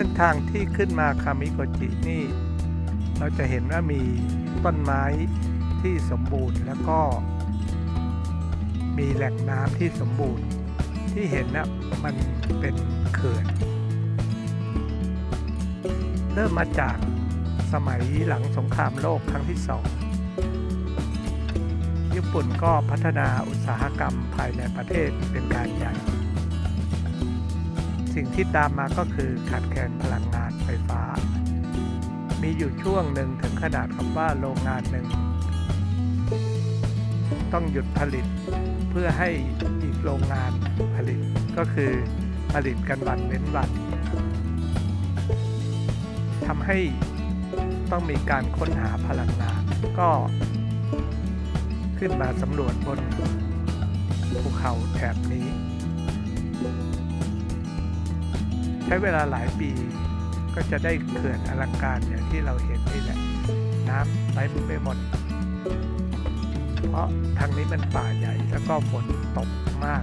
เส้นทางที่ขึ้นมาคามิโกจินี่ เราจะเห็นว่ามีต้นไม้ที่สมบูรณ์แล้วก็ มีแหล่งน้ำที่สมบูรณ์ ที่เห็นนะมันเป็นเขื่อน เริ่มมาจากสมัยหลังสงครามโลกครั้งที่สองญี่ปุ่นก็พัฒนาอุตสาหกรรมภายในประเทศเป็นการใหญ่ สิ่งที่ตามมาก็คือขาดแคลนพลังงานไฟฟ้า มีอยู่ช่วงหนึ่งถึงขนาดกับว่าโรงงานหนึ่ง ต้องหยุดผลิตเพื่อให้อีกโรงงานผลิตก็คือผลิตกันวันเว้นวันทำให้ต้องมีการค้นหาพลังงาน ก็ขึ้นมาสำรวจบนภูเขาแถบนี้ ใช้เวลาหลายปีก็จะได้เขื่อนอลังการอย่างที่เราเห็นนี่แหละ น้ำไหลไปหมด เพราะทางนี้มันป่าใหญ่แล้วก็ฝนตกมาก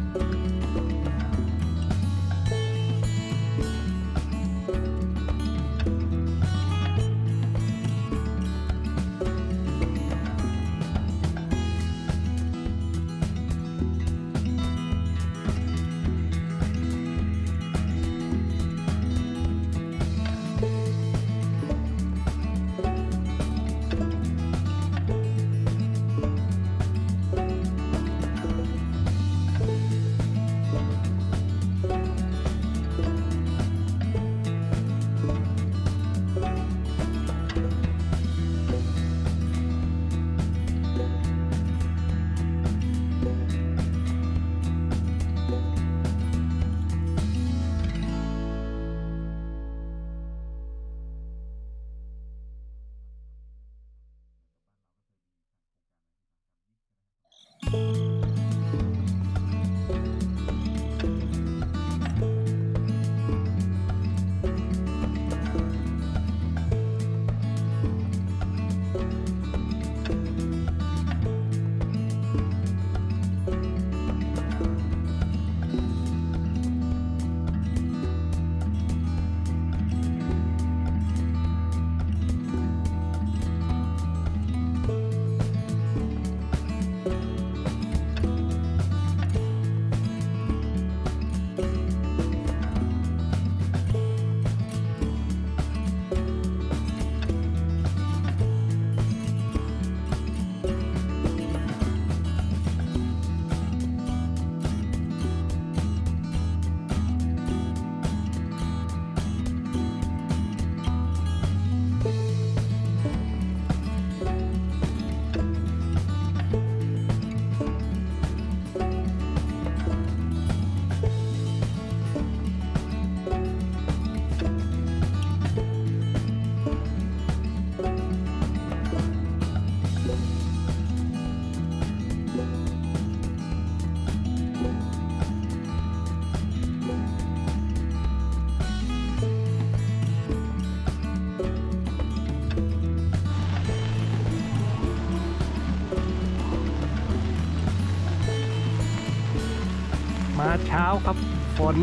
มาเช้าครับฝน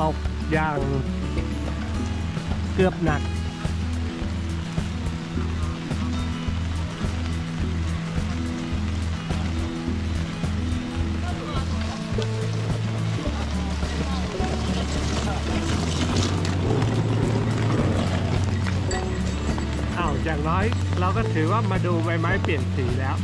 ตกอย่างเกือบหนัก อ้าว อย่างน้อย เราก็ถือว่ามาดูใบไม้เปลี่ยนสีแล้ว